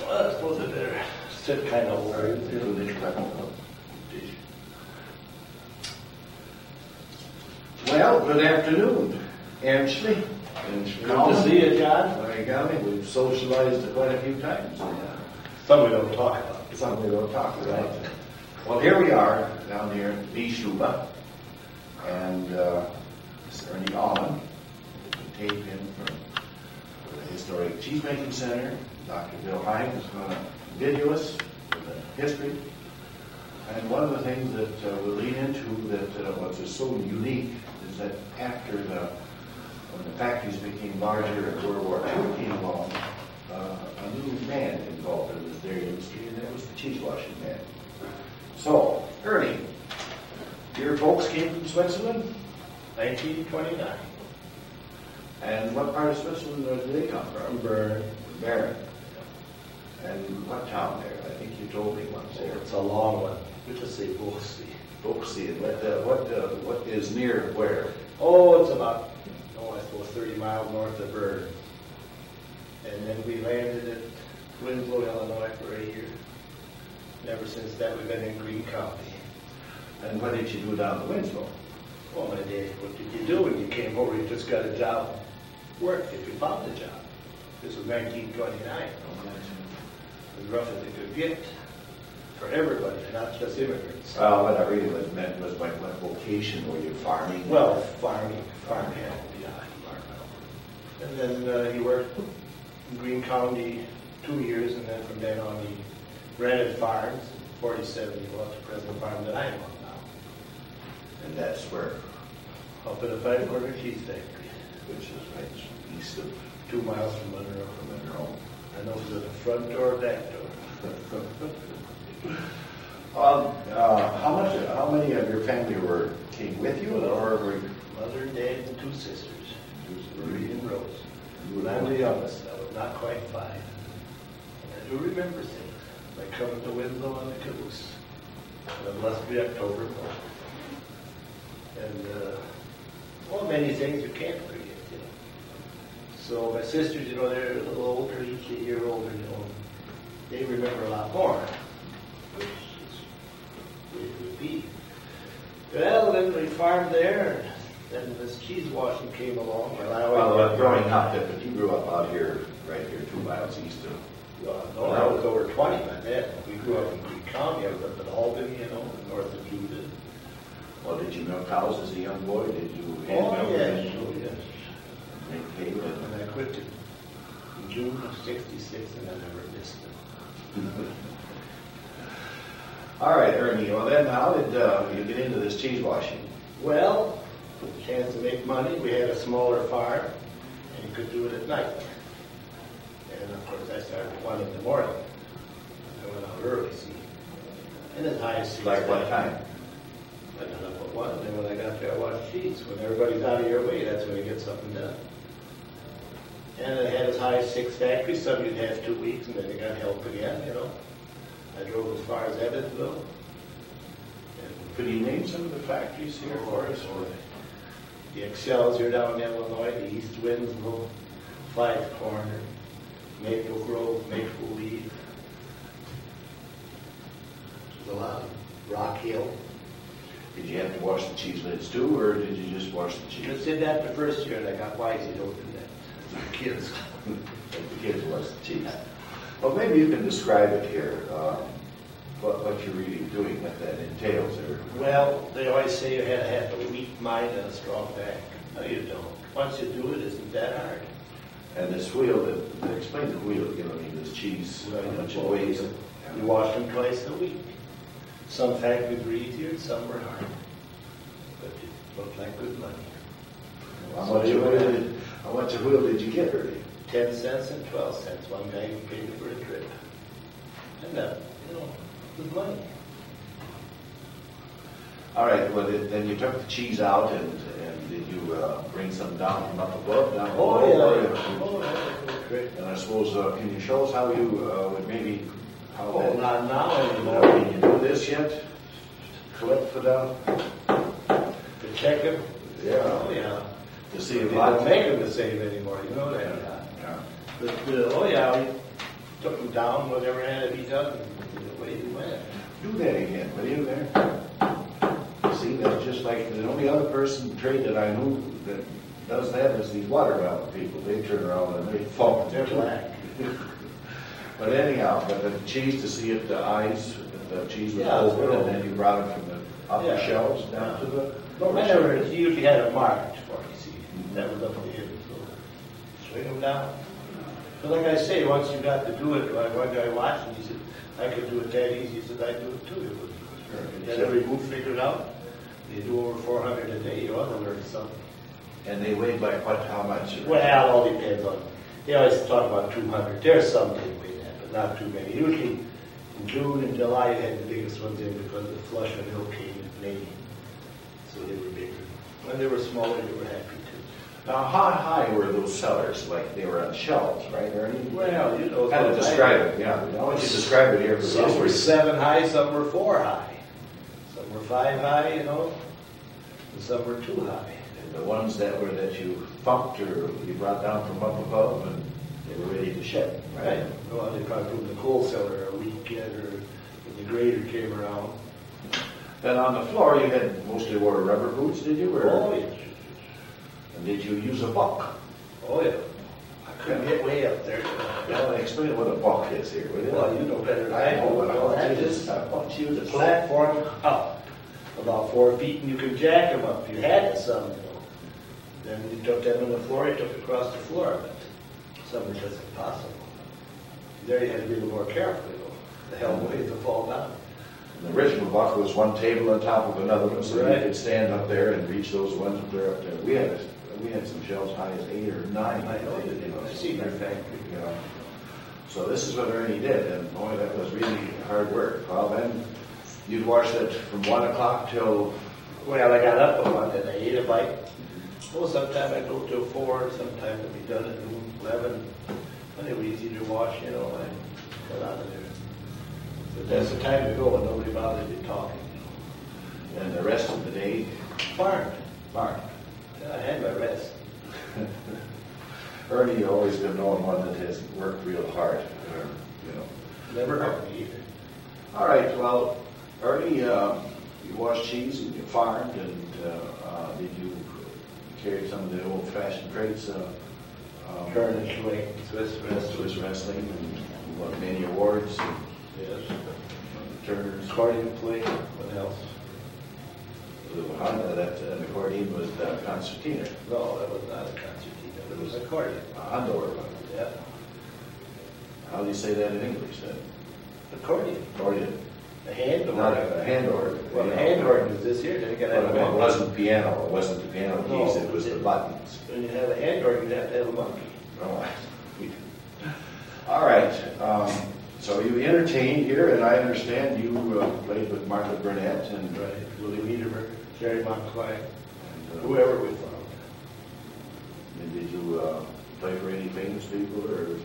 Well, I suppose I better sit kind of over it. Do this right. Well, good afternoon, Ashley. Good to see you, John. Go. We've socialized it quite a few times. Some we don't talk about. Something we don't talk about. Well, here we are down here in Bishuba, and uh, it's Ernie Ammon, tape in from the Historic Cheesemaking Center. Dr. Bill Hine is going to video us with the history. And one of the things that uh, we'll lean into that uh, what's so unique is that after the when the factories became larger and World War II came along, uh, a new man involved in this dairy industry, and that was the cheese washing man. So, Ernie, your folks came from Switzerland, 1929. and what part of Switzerland did they come from? Bern. Bern. And what town there? I think you told me once there. It's a long one. We just say. Folksy, and what, uh, what, uh, what is near where? Oh, it's about, oh, 30 miles north of Bern. And then we landed at Winslow, Illinois for a year. And ever since that, we've been in Green County. And what did you do down in Winslow? Well, my day, what did you do when you came over? You just got a job. Work if you found a job. This was 1929. As rough as it could get for everybody, not just immigrants. Well, what I really was meant was like what vocation were you farming? Well, farming, farm hand, yeah, farm help. And then uh, he worked in Green County two years, and then from then on he rented farms. Forty-seven, he bought the present farm that I'm on now, And that's where, up in a five-quarter cheese factory, which is right east of two miles from Monroe. From Monroe. I know the front door, back door. Um, uh, how much, how many of your family were, came with you, or were you? Mother, dad, and two sisters, Ruby and Rose. I'm the the youngest, I was not quite five. And I do remember things, like coming to Winslow on the caboose. And it must be October. And, uh, well, many things you can't forget, you know. So my sisters, you know, they're a little older, each a year older, you know. They remember a lot more, which is, it would be. Well, then we farmed there, then this cheese washing came along, and I always. Well, growing up, but you grew up out here, right here, two miles east of, Well, no, I was over twenty by then. We grew up in Green County, I was up in Albany, you know, north of Juda. well, did you milk cows as a young boy? Did you? Oh, yes, oh, yes. Make hay? And I quit it in June of sixty-six, and I never missed it. All right, Ernie, well then, how did uh, you get into this cheese washing? Well, chance to make money, we had a smaller farm, and you could do it at night. And of course, I started at one in the morning. I went out early, see. And as high as six. Like what time? I got up at one, and then when I got there, I washed cheese. When everybody's out of your way, that's when you get something done. And I had as high as six factories, some you'd have two weeks, and then you got help again, you know. I drove as far as Evansville. And Could you name some of the factories here for us? or- the Excelsior down in Illinois, the East Winslow, Five Corner, Maple Grove, Maple Leaf. There's a lot. Rock Hill. Did you have to wash the cheese lids too, or did you just wash the Just cheese? did that the first year, and I got wise, you don't do that. The kids. The kids wash the cheese. Well, maybe you can describe it here, uh, what, what you're really doing, what that entails there. Well, they always say you had to have a weak mind and a strong back. No, you don't. Once you do it, isn't that hard? And this wheel, that, that- explain the wheel, you know, I mean, this cheese, how much it weighs. You wash them twice a week. Some factories were easier, some were hard. But it looked like good money. How much of wheel did, how much of wheel did you get, Ernie? Ten cents and twelve cents. One guy paid me for a trip. And that, you know, good money. All right, well, then you took the cheese out and, and did you uh, bring some down from up above, down below? Oh, yeah. Oh, yeah, great. And I suppose, uh, can you show us how you, uh, would maybe, how Oh, that, not now anymore. can you do this yet? Collect for them? To check them? Yeah. Oh, yeah. To see if don't I. make them the same anymore, you know that. Yeah. But, uh, oh, yeah, we took them down, whatever had to be done, we. Do that again, will you there? See, that's just like, the only other person trade that I know that does that is these watermelon people. They turn around and they fall. They're black. But anyhow, but the cheese to see if the eyes, the cheese was Yeah, open, and then you brought it from the upper Yeah. shelves down to the lower I never, shelves. he usually had a mark for you see, that was up him, so swing them down. But like I say, once you got to do it, like one guy watched and he said, I could do it that easy, he said, I do it too. It was- Sure. Got every move figured out, they do over four hundred a day, you ought to learn something. And they weighed by what, how much? Well, it all depends on, they always talk about two hundred, there's some that weigh that, but not too many. Usually in June and July, you had the biggest ones in because the flush and hill came in May. So they were bigger. When they were smaller, they were happy too. Now, how high were those cellars? Like they were on shelves, right, Ernie? Well, you know. How to describe it, yeah. I want you to describe it here for Some were seven high, some were four high. Some were five high, you know, and some were two high. And the ones that were, that you thumped or you brought down from up above and they were ready to ship, right? Well, they probably put in the coal cellar a week yet, or when the grader came around. Then on the floor, you had mostly wore rubber boots, did you? or- Oh, yes. And did you use a buck? Oh, yeah. I couldn't get way up there. Now, explain what a buck is here, will you? Well, you know better than I know, do. but I Well, want that you is I want you to. the platform up, about four feet, and you can jack them up. You had some, you know. Then you took them on the floor, you took across the floor, but some were just impossible. There you had to be a little more careful, you know. The hell ways to fall down. The original buck was one table on top of another one, so you Right. could stand up there and reach those ones clear up there. We had, we had some shelves high as eight or nine. I know you did. I've seen your factory. You know. So this is what Ernie did, and boy, that was really hard work. Well, then, you'd wash it from one o'clock till, Well, I got up a lot and I ate a bite. Well, sometimes I'd go till four, sometimes I'd be done at noon, eleven. And it was easy to wash, you know, and got out of there. But that's the time to go and nobody bothered you talking. and the rest of the day, Farmed. farm. I had my rest. Ernie always been known one that has worked real hard, uh, you know. Never hurt me either. All right, well, Ernie, uh, you washed cheese and you farmed, and uh, uh, did you carry some of the old-fashioned traits, uh, um, and swing, Swiss wrestling. Swiss wrestling, and won many awards, and Yes. Turner's Accordion play, what else? The Honda, that uh, the accordion was the concertina, No, that was not a concertina, it was accordion. a Honda. Yeah, How do you say that in English then? accordion. Accordion, A hand not organ. a hand organ. Well, the hand organ was this here. then you gotta have a it wasn't piano, it wasn't the piano No. keys, it was the buttons. When you have a hand organ, you have to have a monkey. Oh, All right, um, so you entertained here, and I understand you uh, played with Martha Burnett and, uh, Right, Willie Wiederberg, Jerry Montclair, and, uh, whoever we found. and did you uh, play for any famous people, or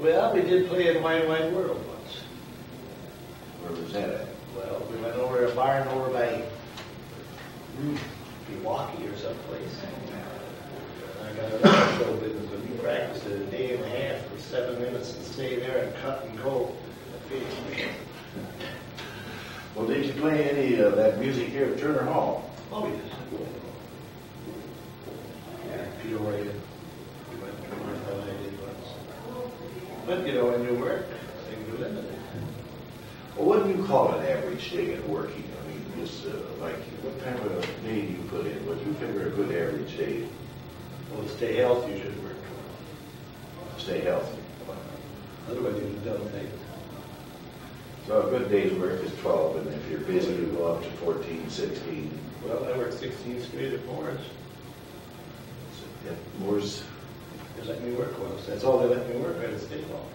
Well, we did play in Wine Wine World once. where was that at? Well, we went over to a barn over by Milwaukee or someplace. I got another show business, but we practiced a day and a half for seven minutes and stay there and cut and go. Well, did you play any of that music here at Turner Hall? Oh, yes. Yeah, Peoria. We went to North LA did once. But, you know, when you work, things are limited. Well, what do you call an average day at working? I mean, just uh, like, what kind of a day do you put in? What do you figure a good average day Well, to stay healthy, you should work. stay healthy? Otherwise, you do dumb things. So a good day's work is 12, and if you're busy, you go up to 14, 16. Well, I worked 16 straight at Morris. Yeah, Moore's, They let me work once. That's all they let me work. at had to stay long.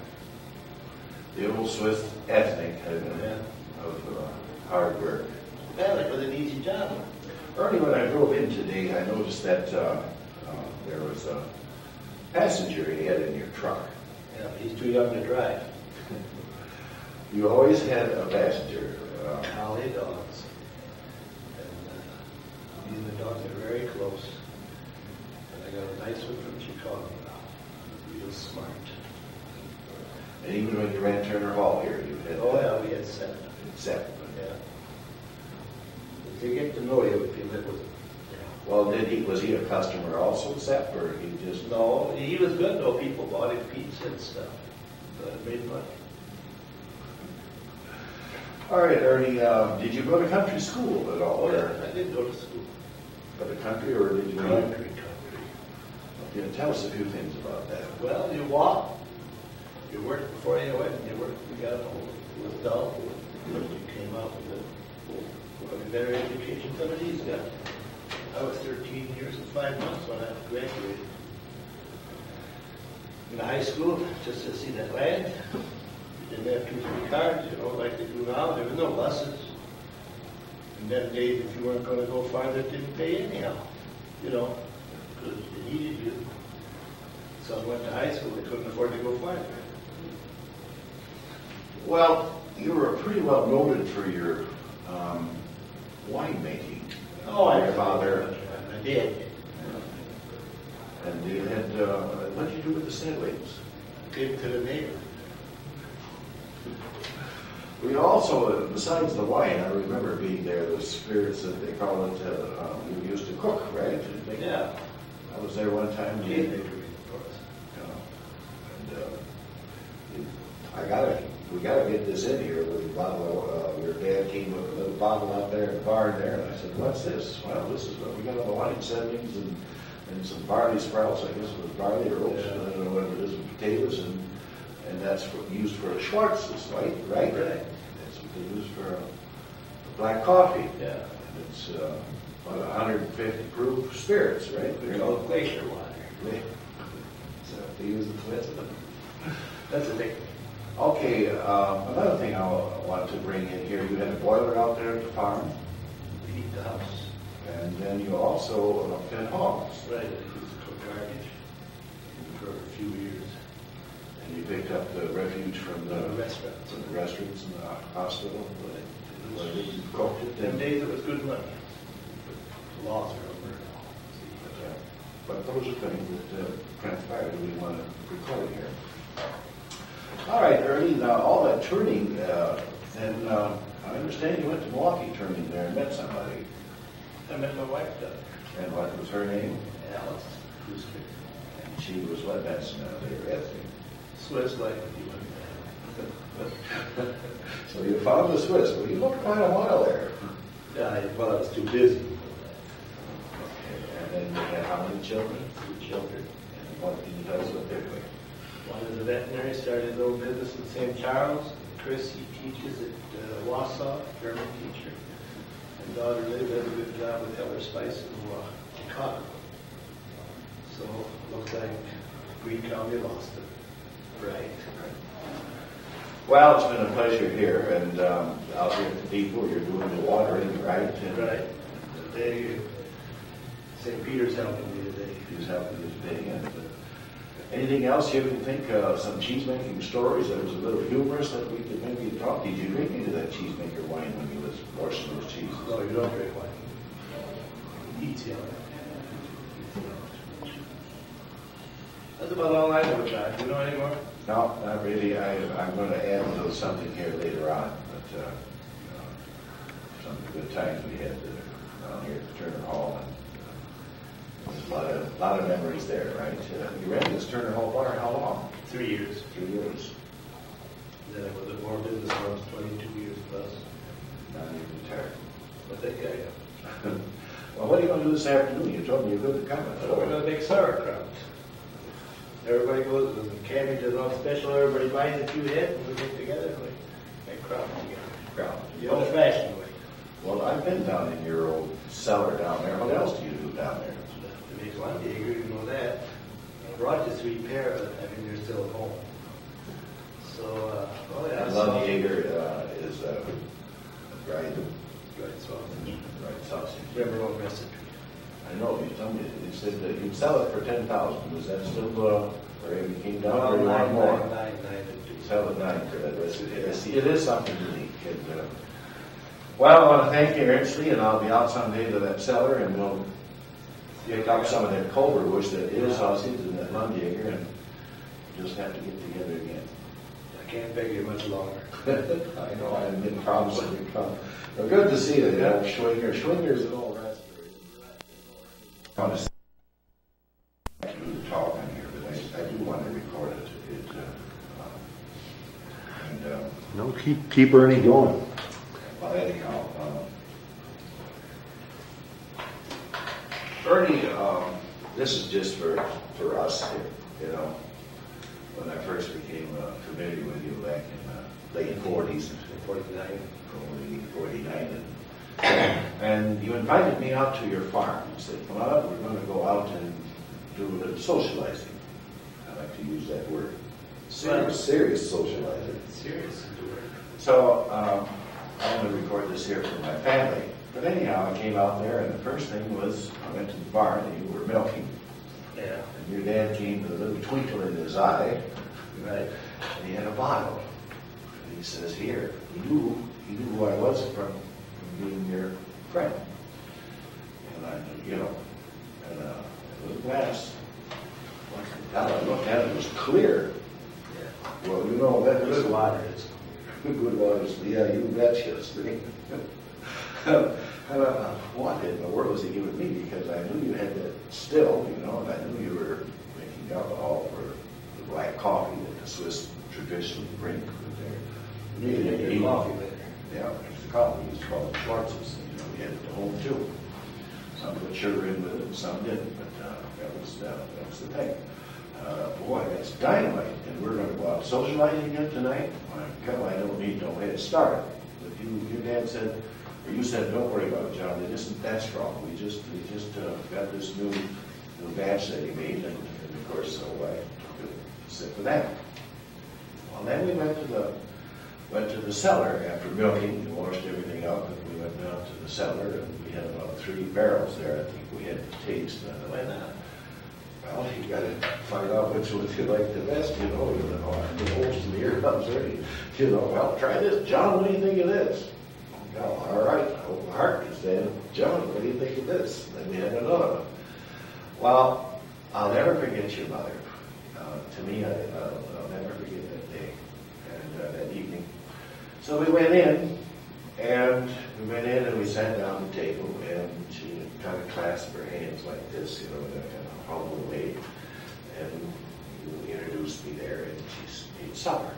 the old Swiss ethnic uh, Yeah. of uh, hard work. Well, it was an easy job. Early when I drove in today, I noticed that uh, uh, there was a passenger you had in your truck. Yeah, he's too young to drive. You always had a passenger. Uh, Collie dogs. And me and the dogs are very close. And I got a nice one from Chicago now. Real smart. and even when you ran Turner Hall here, you had Oh, yeah, we had seven. seven. Yeah. If they get to know you, if you live with them. Well, did he, was he a customer also, Sep, or he just? No, he was good though. People bought him pizza and stuff. But it made money. All right, Ernie, uh, did you go to country school at all? Oh, or yeah, I did go to school. For the country, or did you? Country, country. Yeah, tell us a few things about that. Well, you walk, you worked before you went, you worked, you got old, dull, but you came out with a, better education than these guys. I was thirteen years and five months when I graduated. In high school, just to see that land, you didn't have two, three cars, you know, like they do now, there were no buses. And then days, if you weren't gonna go farther, it didn't pay anyhow, you know, because they needed you. So I went to high school, they couldn't afford to go farther. Well, you were pretty well noted for your um, winemaking. Oh your father, I did. and you had, uh, what did you do with the Sadways? Gave it to the neighbor. We also, besides the wine, I remember being there, the spirits that they call it, uh, um, you used to cook, right? Make- Yeah. I was there one time. and Gave they- it for you know, And, uh, I gotta, we gotta get this in here with a bottle, uh, your dad came with a little bottle out there in the barn there, and I said, what's this? Well, this is, what we got all the wine settings and, and some barley sprouts, I guess it was barley or oats, Yeah. I don't know what it is, potatoes, that's what, used for a Schwarzes, right? Right? Right. That's what they use for black coffee. Yeah. And It's, uh, about hundred and fifty proof spirits, right? We call it glacier water. So they use the Flint. That's the thing. Okay, um, another thing I want to bring in here, you had a boiler out there at the farm, Heat the house. and then you also uh, fed hogs, Right, I used to cook garbage for a few years. And you picked up the refuge from the, The restaurants. from the restaurants and the hospital, It where was- cooked it. Them days it was good money. But Laws are over now. uh, But those are things that uh, transpired, we want to record here. All right, Ernie, now, all that turning, uh, and uh, I understand you went to Milwaukee turning there and met somebody, I met my wife down and what was her name? Alice Brewster. And she was what, that's, uh, their ethnic. Swiss like you So you found the Swiss, well, you looked quite a while there. Yeah, I- well, I was too busy. And then you had how many children? Two children. And what did you us what? One is a veterinary, started a little business in St. Charles. Chris, he teaches at uh, Wausau, German teacher. And daughter Liv does a good job with Heller Spice in uh, Chicago. So, looks like Green County lost it. Well, it's been a pleasure here, and um, out here at the depot, you're doing the watering, right? And Right. They, St. Peter's helping me today. He's helping you today. And uh, anything else you can think of, some cheese-making stories that was a little humorous that we could maybe talk? Did you drink any of that cheesemaker wine when you was washing those cheeses? No, you don't drink wine. Yellow. That's about all I know, John. You know anymore? No, not really. I, I'm going to add a little something here later on, but uh, uh, some of the good times we had uh, down here at Turner Hall. And, uh, there's a lot of, lot of memories there, right? Uh, you ran this Turner Hall bar how long? Three years. Three years. Then I was at more business for almost 22 years plus. Now you're retired. But they got you. Well, what are you going to do this afternoon? You told me you're good to come. So we're gonna make sauerkraut. Everybody goes, the cabbage is all special, everybody buys a few heads, and we get together and make kraut together. Crowd. The old fashioned way. Well, I've been down in your old cellar down there. What else do you do down there? To make one Jaeger, you know that. Brought you three pair, but I mean, they're still at home. So, uh, oh yeah. And Landjaeger uh, is uh, dried, Right, so, dried sausage. remember one recipe. Know, you told me, you said that you'd sell it for ten thousand. Is that still, uh, or maybe came down there you want Nine, more. nine, nine, nine to two. Tell it nine, for that. It's- it's- it is something unique. And, uh, Well, I want to thank you earnestly, and I'll be out someday to that cellar, and we'll pick up some of that cobra bush that is sausage and that Landjaeger, and just have to get together again. I can't beg you much longer. I know, I have been promised to come. Well, good to see you, know, Schwinger, Schwinger's raspberries. I want to thank you here, but I, I do want to record it. It, uh, And, uh, No, keep, keep Ernie going. well, anyhow, um, Ernie, um, this is just for, for us here, you know. When I first became uh, familiar with you back in the late forties, Forty-nine. only 49. And, and you invited me out to your farm. You said, come we're going to go out and do a little socializing. I like to use that word. Serious, serious socializing. Serious. So um, I want to record this here for my family. But anyhow, I came out there, and the first thing was I went to the barn, and you were milking. Yeah. And your dad came with a little twinkle in his eye, Right. and he had a bottle. And he says, here, he knew, he knew who I was from, from being your friend. And I, you know, and uh, a little glass. Now I looked at it, it was clear. Yeah. Well, you know, that Good water is. Good waters, yeah, you betcha. And I thought, what in the world was he giving me? Because I knew you had that still, you know, and I knew you were making alcohol for the black coffee that the Swiss traditionally drink with their You make your coffee better. Yeah, it's the coffee, it's called Schwarzes, it at home too. Some put sugar in with it, some didn't, but, uh, that was, uh, that was the thing. Uh, boy, that's dynamite, and we're gonna go out socializing again tonight? My God, I don't need no head start. But you, your dad said, or you said, don't worry about it, John, it isn't that strong. We just, we just, uh, got this new, new batch that he made, and, and of course, so I took a sip of that. Well, then we went to the, went to the cellar after milking, we washed everything up, and we went down to the cellar, and we had about three barrels there, I think we had to taste, and I went, uh, well, you gotta find out which one you like the best, you know, you know, the holes in the ear comes ready, you know, well, try this, John, what do you think of this? Well, all right, I opened my heart, and said, John, what do you think of this? Then we had another one. Well, I'll never forget your mother. Uh, to me, I, I'll, I'll never forget that day and uh, that evening. So we went in, and we went in and we sat down at the table, and she kind of clasped her hands like this, you know, in a kind of humble way. And introduced me there, and she made supper.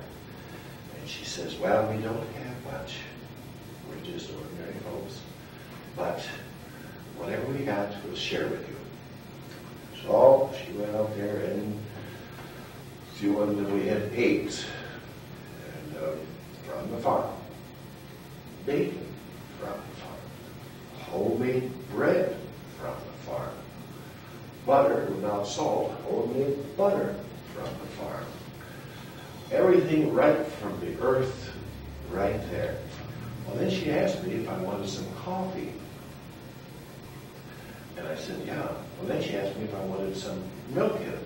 And she says, Well, we don't have much. We're just ordinary folks. But whatever we got, we'll share with you. So she went out there and she wanted that we had eggs and um, from the farm, bacon from the farm, homemade bread from the farm, butter without salt, homemade butter from the farm. Everything right from the earth, right there. Well, then she asked me if I wanted some coffee. And I said, yeah. Well, then she asked me if I wanted some milk in it.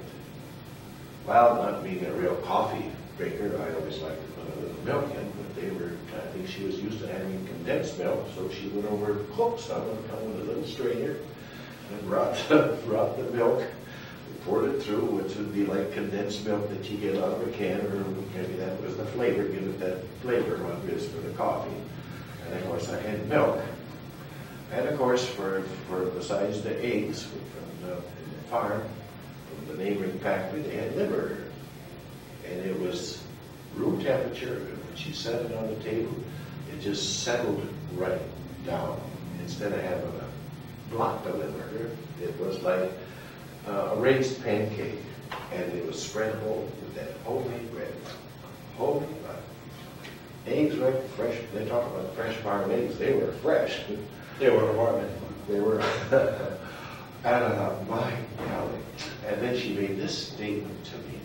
Well, not being a real coffee drinker, I always like to put a little milk in, but they were, I think she was used to having condensed milk, so she went over to cook some and come with a little strainer and brought, brought the milk, poured it through, which would be like condensed milk that you get out of a can, or maybe that was the flavor, give it that flavor, it is for the coffee. And of course, I had milk. And of course, for, for besides the eggs from the, the farm, from the neighboring factory, they had liver. And it was room temperature, and when she set it on the table, it just settled right down. Instead of having a block of liver, it was like uh, a raised pancake, and it was spread whole with that homemade bread. Homemade bread. Eggs right fresh, they talk about fresh farm eggs, they were fresh. They were warming. They were, and uh, my golly. And then she made this statement to me.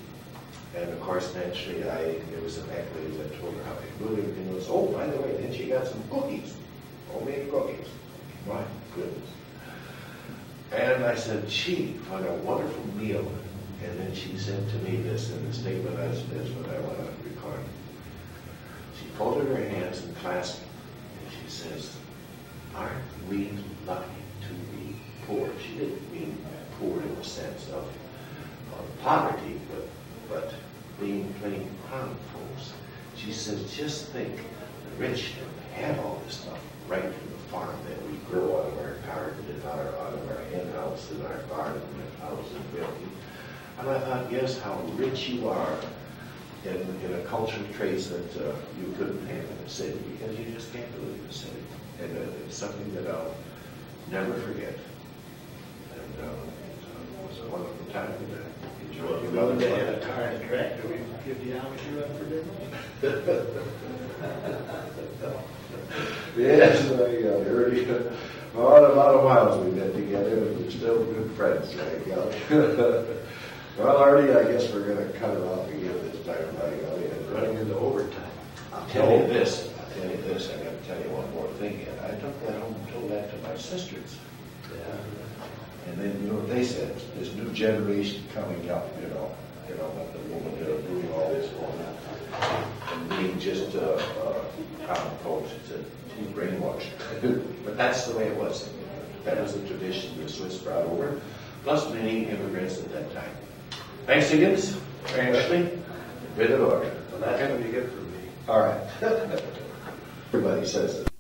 And of course, naturally, I, there was some accolades. I told her how good everything was. Oh, by the way, then she got some cookies, homemade cookies. My goodness. And I said, gee, what a wonderful meal And then she said to me this, and the statement is, is what I want to record. She folded her hands and clasped me, and she says, aren't we lucky to be poor? She didn't mean poor in the sense of, of poverty, but, but being plain common folks. She says, just think, the rich have all this stuff right from the farm that we grow out of our garden and out out of our hen house and our garden and our house and building. And I thought, yes, how rich you are in, in a culture traits that uh, you couldn't have in a city because you just can't live in a city. And uh, it's something that I'll never forget. And uh, it was a wonderful time to enjoy your Mother, mother's they had a car and a tractor, we give the you run for dinner. Yes, I uh, heard you. Well, a lot of miles we've been together, but we're still good friends, right, Well, Artie, I guess we're gonna cut it off again this time, Gal? And Running into overtime. I'll tell you this, I'll tell you this, I gotta tell you one more thing. I took that home and told that to my sisters. Yeah. And then, you know what they said, this new generation coming up, you know, you know, what the woman that are doing all this for and being just a, a common folks, it's a brainwashed. But that's the way it was. That was the tradition the Swiss brought over, plus many immigrants at that time. Thanks, Higgins, Ashley, with the Lord. Well, that's what you get from me. All right. Everybody says it.